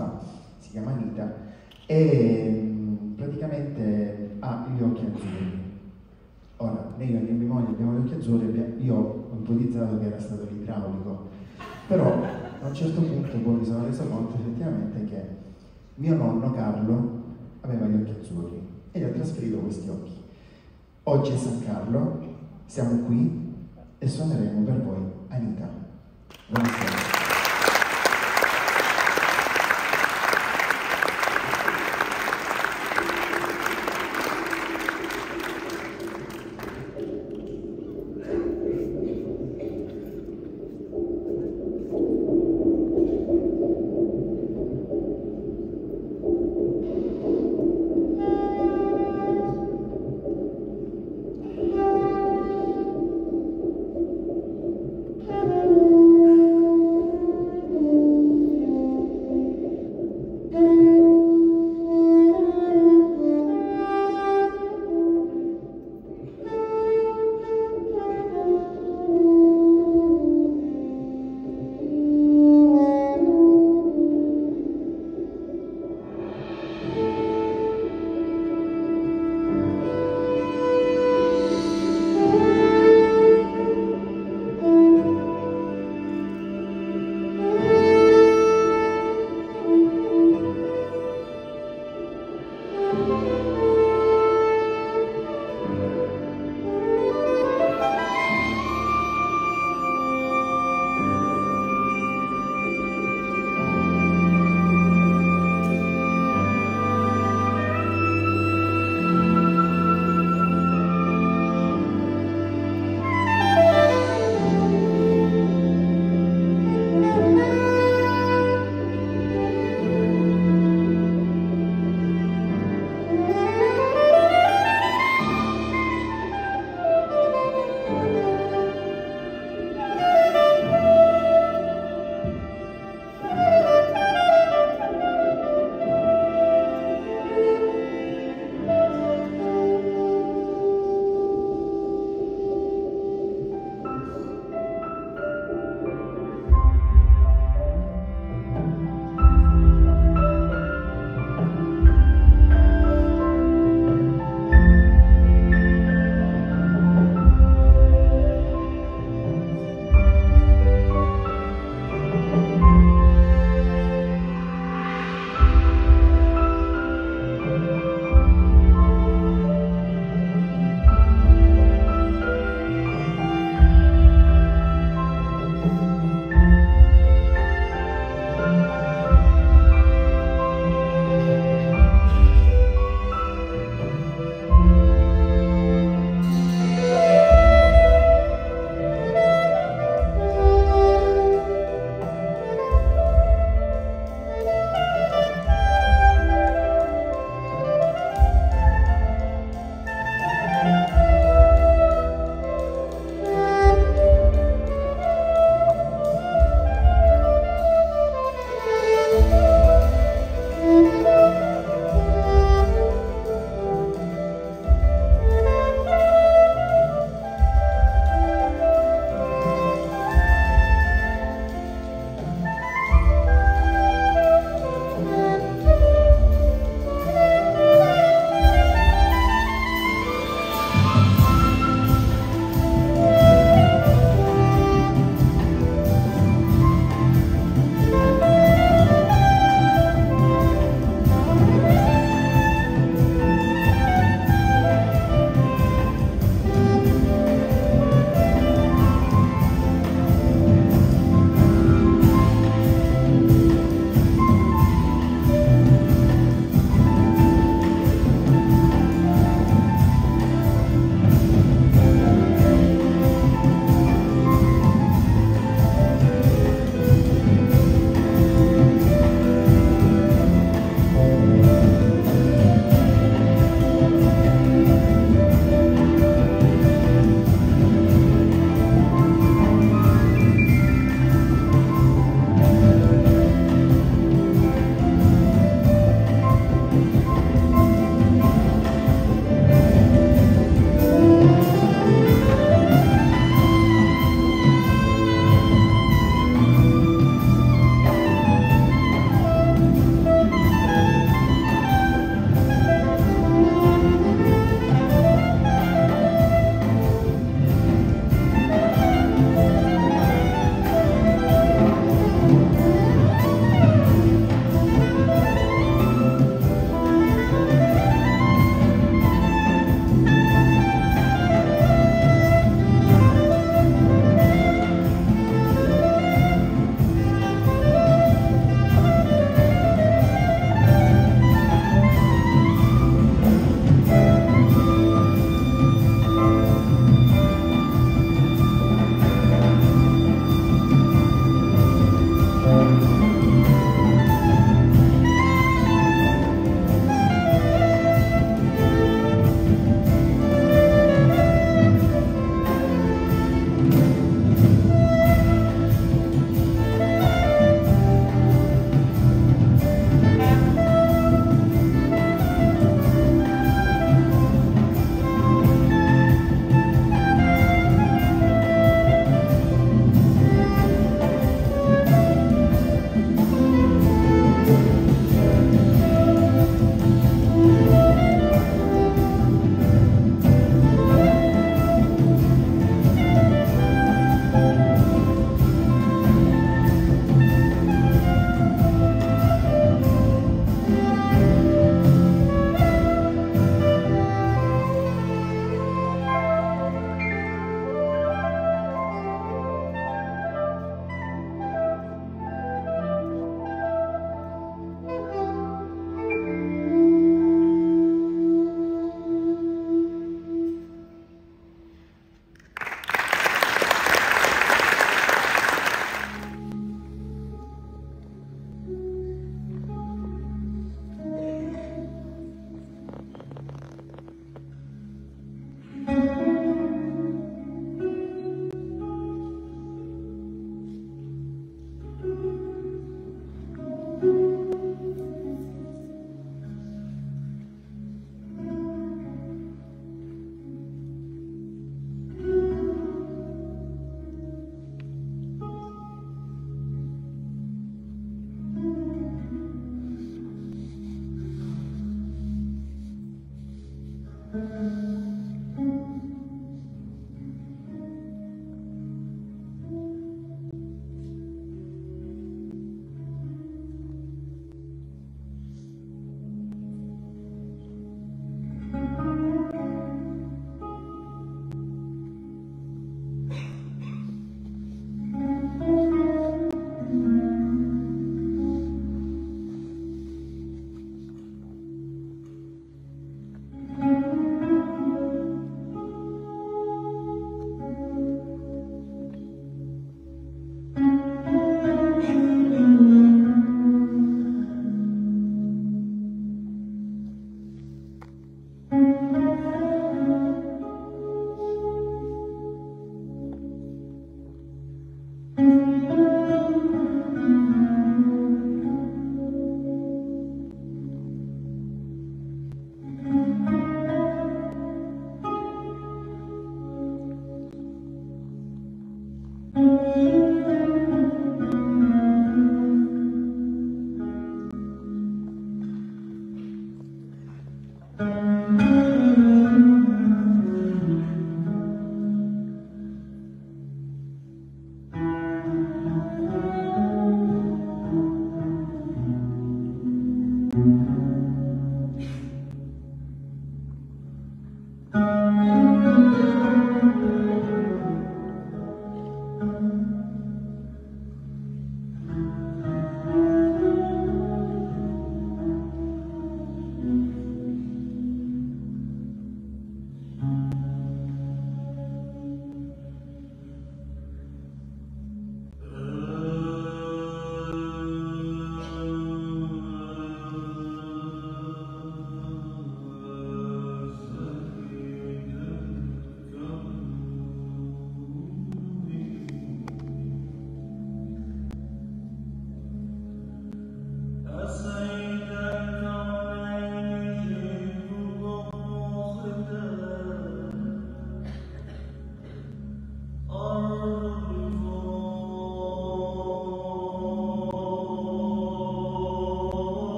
fa, si chiama Anita e mm, praticamente ha gli occhi azzurri Ora, io né mia moglie abbiamo gli occhi azzurri, io ho ipotizzato che era stato l'idraulico, però a un certo punto poi mi sono reso conto effettivamente che mio nonno Carlo aveva gli occhi azzurri e gli ha trasferito questi occhi. Oggi è San Carlo, siamo qui e suoneremo per voi Anita. Buonasera.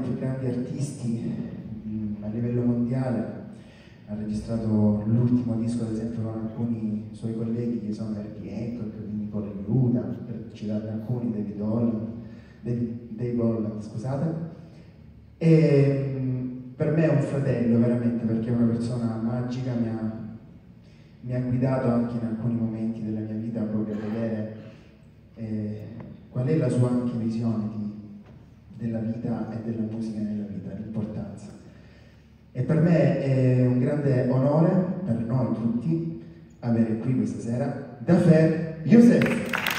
Dei più grandi artisti mm, a livello mondiale, ha registrato l'ultimo disco ad esempio con alcuni suoi colleghi che sono Herbie Hancock, Nicola Iuda, per citarne alcuni, David Holland, Dave Holland, scusate. E mm, per me è un fratello veramente perché è una persona magica, mi ha, mi ha guidato anche in alcuni momenti della mia vita proprio a vedere eh, qual è la sua anche visione di, della vita e della musica nella vita, l'importanza. E per me è un grande onore, per noi tutti, avere qui questa sera Dafer Youssef.